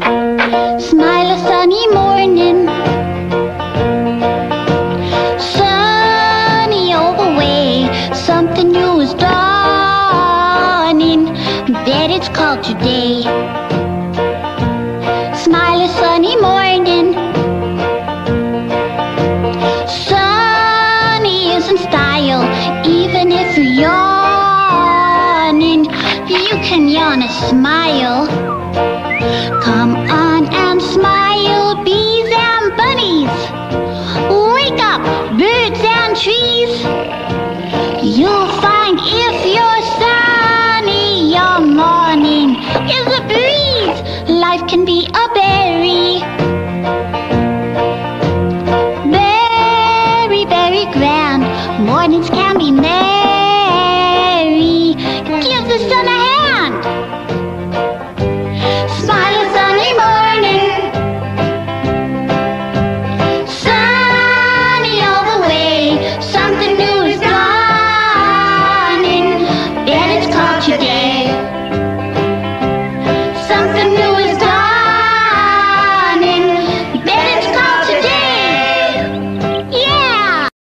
Smile a sunny morning. Sunny all the way. Something new is dawning. Bet it's called today. Smile a sunny morning. Sunny is in style, even if you're yawning. You can yawn a smile. Wake up, birds and trees. You'll find if you're sunny, your morning is a breeze. Life can be a berry. berry, berry grand. Mornings can be merry. Give the sun